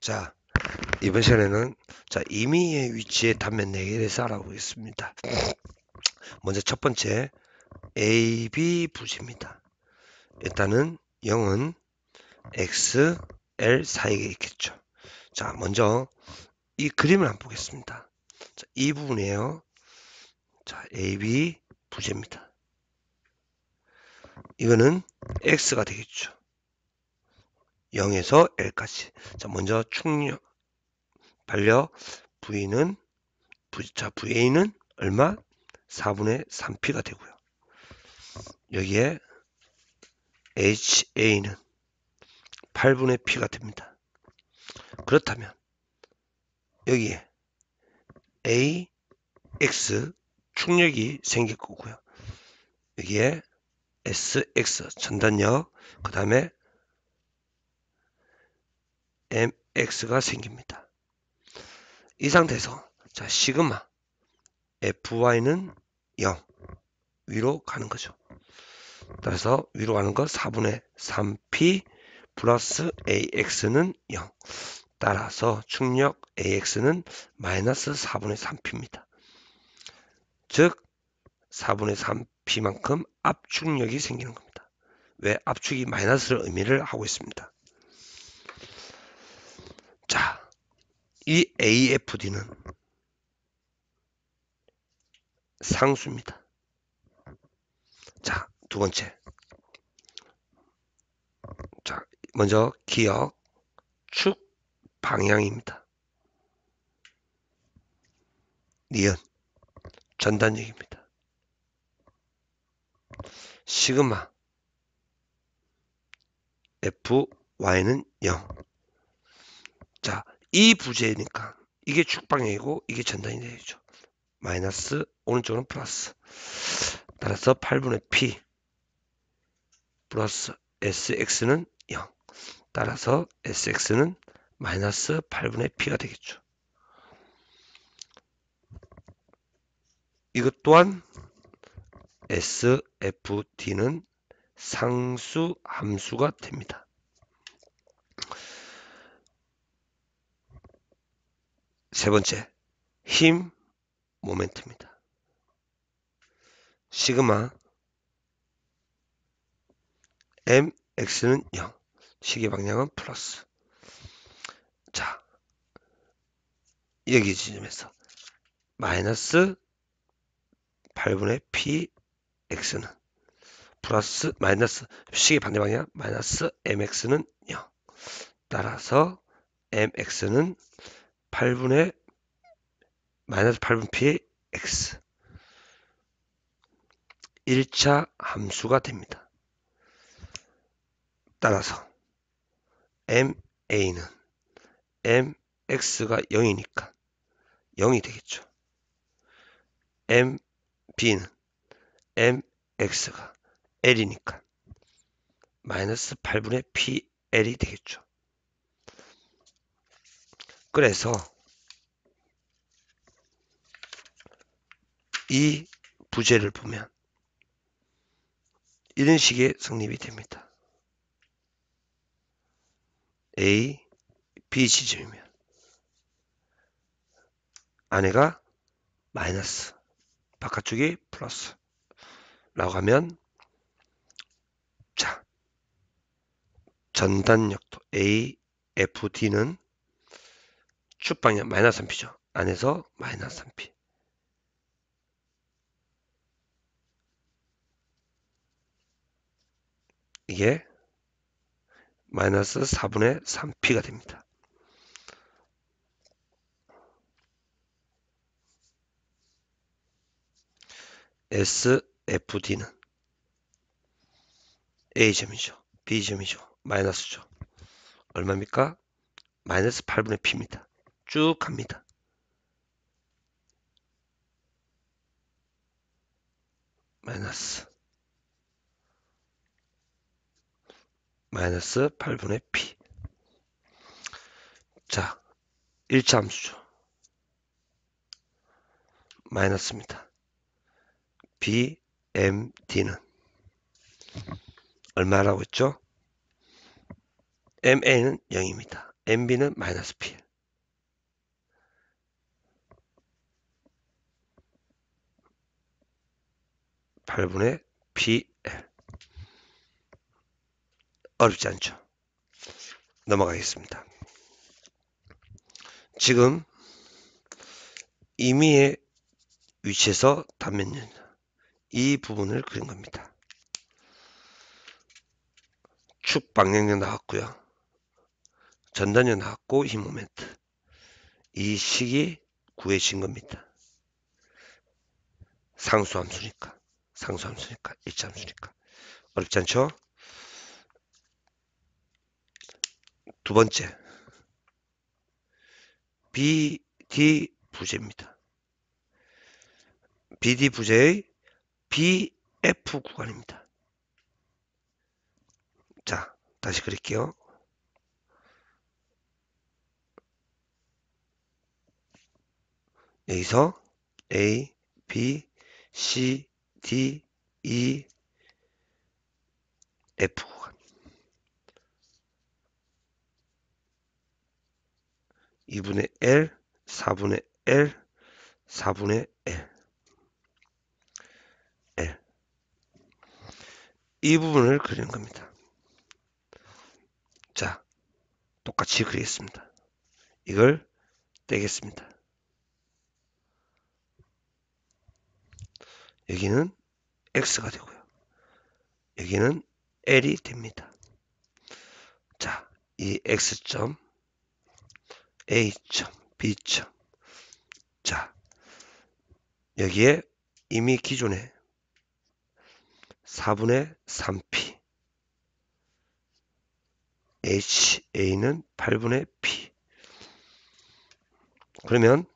자, 이번 시간에는 자, 임의의 위치의 단면 4개에 대해서 알아보겠습니다. 먼저 첫 번째 AB 부지입니다. 일단은 0은 X, L 사이에 있겠죠. 자, 먼저 이 그림을 한번 보겠습니다. 자, 이 부분이에요. 자, AB 부재입니다. 이거는 X가 되겠죠. 0에서 L까지. 자, 먼저 축력 반려 V는 V, 자, VA는 얼마? 4분의 3P가 되고요. 여기에 HA는 8분의 P가 됩니다. 그렇다면 여기에 AX 축력이 생길 거고요. 여기에 SX 전단력 그 다음에 MX가 생깁니다. 이 상태에서 자 시그마 FY는 0 위로 가는 거죠. 따라서 위로 가는 거 4분의 3P 플러스 AX는 0 따라서 충력 AX는 마이너스 4분의 3P입니다. 즉 4분의 3P만큼 압축력이 생기는 겁니다. 왜 압축이 마이너스를 의미를 하고 있습니다. 자, 이 AFD는 상수입니다. 자, 두 번째. 자, 먼저 기억, 축, 방향입니다. 니은, 전단력입니다. 시그마, FY는 0. 자, 이 부재니까 이게 축방향이고 이게 전단이 되죠. 마이너스 오른쪽은 플러스 따라서 8분의 P 플러스 SX는 0 따라서 SX는 마이너스 8분의 P가 되겠죠. 이것 또한 SFD는 상수 함수가 됩니다. 세 번째, 힘, 모멘트입니다. 시그마 mx는 0, 시계 방향은 플러스. 자, 여기 지점에서 마이너스 8분의 px는 플러스 마이너스 시계 반대 방향 마이너스 mx는 0. 따라서 mx는 8분의 마이너스 8분 p x 1차 함수가 됩니다. 따라서 MA는 MX가 0이니까 0이 되겠죠. MB는 MX가 L이니까 마이너스 8분의 PL이 되겠죠. 그래서 이 부재를 보면 이런 식의 성립이 됩니다. A, B 지점이면 안에가 마이너스 바깥쪽이 플러스 라고 하면 자 전단력도 A, F, D는 축 방향 마이너스 3P죠. 안에서 마이너스 3P 이게 마이너스 4분의 3p가 됩니다. SFD는 A점이죠. B점이죠. 마이너스죠. 얼마입니까? 마이너스 8분의 P입니다. 쭉 갑니다. 마이너스. 마이너스 8분의 P 자 1차 함수죠. 마이너스입니다. BMD는 얼마라고 했죠? MA는 0입니다. MB는 마이너스 P. 8분의 PL. 어렵지 않죠? 넘어가겠습니다. 지금 임의의 위치에서 단면연 이 부분을 그린 겁니다. 축 방향력 나왔고요. 전단력 나왔고 힘 모멘트. 이 식이 구해진 겁니다. 상수함수니까. 상수함수니까. 일치함수니까. 어렵지 않죠? 두 번째. BD 부재입니다. BD 부재의 BF 구간입니다. 자, 다시 그릴게요. 여기서 A, B, C, D, E, F 구간. 2분의 L, 4분의 L, 4분의 L. L. 이 부분을 그리는 겁니다. 자, 똑같이 그리겠습니다. 이걸 떼겠습니다. 여기는 x가 되고요. 여기는 l이 됩니다. 자, 이 x점, a점, b점. 자, 여기에 이미 기존에 4분의 3p HA는 8분의 P. 그러면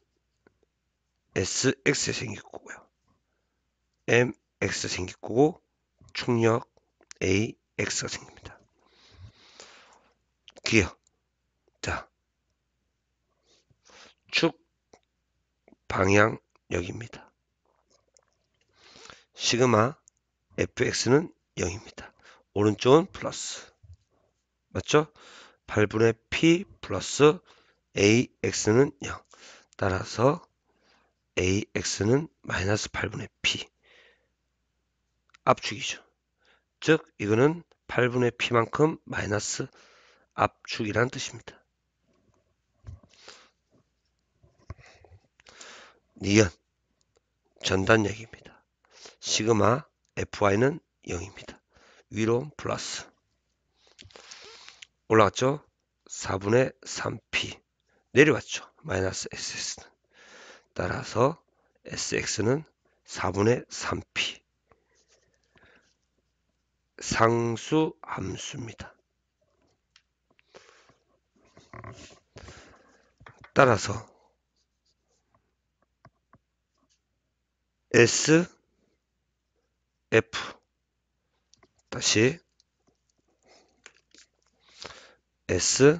SX 생길 거고요. MX 생길 거고 충력 AX가 생깁니다. 기억. 자. 축 방향력입니다. 시그마 fx는 0입니다. 오른쪽은 플러스. 맞죠? 8분의 p 플러스 ax는 0. 따라서 ax는 마이너스 8분의 p. 압축이죠. 즉 이거는 8분의 p만큼 마이너스 압축이라는 뜻입니다. 니은 전단력입니다. 시그마 fy는 0입니다. 위로 플러스 올라갔죠? 4분의 3p 내려왔죠. 마이너스 ss는 따라서 sx는 4분의 3p 상수 함수입니다. 따라서 S F 다시 S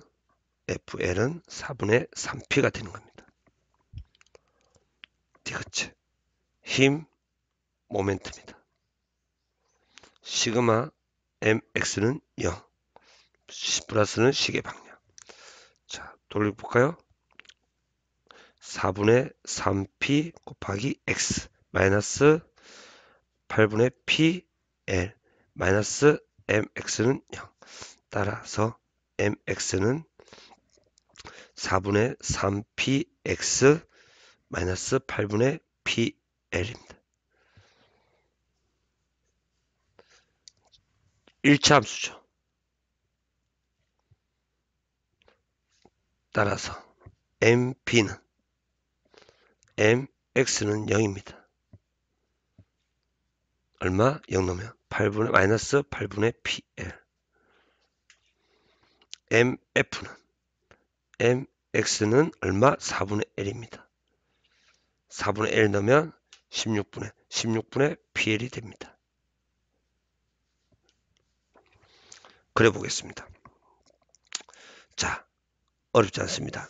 FL은 4분의 3P가 되는 겁니다. 디귿체 힘 모멘트입니다. 시그마 MX는 0 플러스는 시계 방향 자 돌려볼까요? 4분의 3P 곱하기 X 마이너스 8분의 PL 마이너스 MX는 0 따라서 mx는 4분의 3px 마이너스 8분의 pl입니다. 1차 함수죠. 따라서 mp는 mx는 0입니다. 얼마? 0 넣으면 8분의 마이너스 8분의 pl MF는 MX는 얼마? 4분의 L입니다. 4분의 L 넣으면 16분의 16분의 PL이 됩니다. 그래 보겠습니다. 자, 어렵지 않습니다.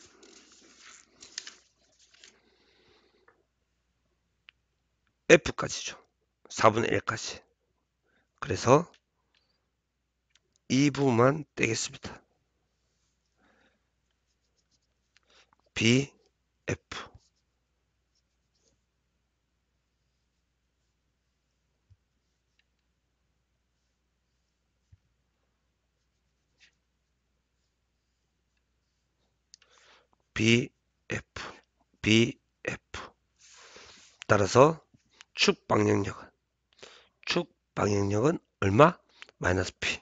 F까지죠. 4분의 1까지. 그래서 이 부분만 떼겠습니다. B, F. B, F, B, F. 따라서 축 방향력은 축 방향력은 얼마? 마이너스 P.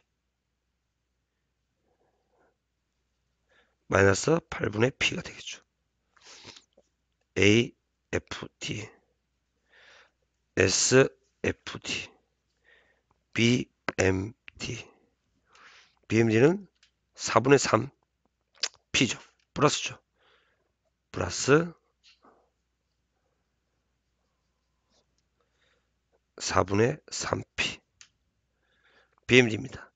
마이너스 8분의 P가 되겠죠. A, F, D, S, F, D, B, M, D. BMD는 4분의 3 P죠. 플러스죠. 플러스 4분의 3P. BMD입니다.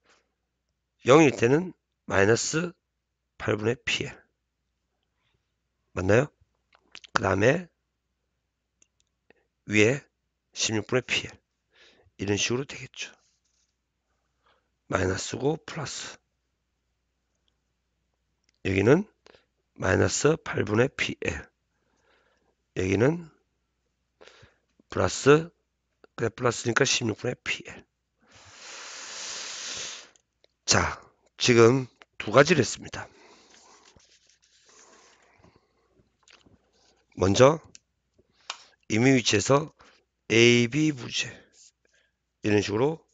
0일 때는 마이너스 8분의 PL. 맞나요? 그 다음에 위에 16분의 PL. 이런 식으로 되겠죠. 마이너스고 플러스. 여기는 마이너스 8분의 PL. 여기는 플러스, 그래 플러스니까 16분의 PL. 자, 지금 두 가지를 했습니다. 먼저 임의 위치에서 AB 부재 이런 식으로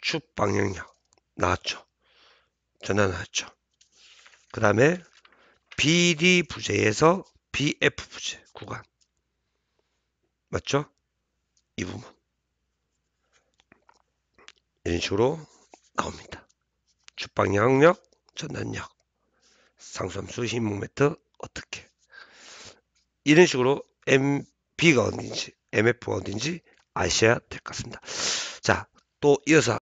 축 방향력 나왔죠. 전화 나왔죠. 그 다음에 BD 부재에서 BF 부재 구간 맞죠? 이 부분 이런 식으로 나옵니다. 축방향력, 전단력, 상수함수, 힘모멘트 어떻게 이런 식으로 MB가 어딘지 MF가 어딘지 아셔야 될 것 같습니다. 자, 또 이어서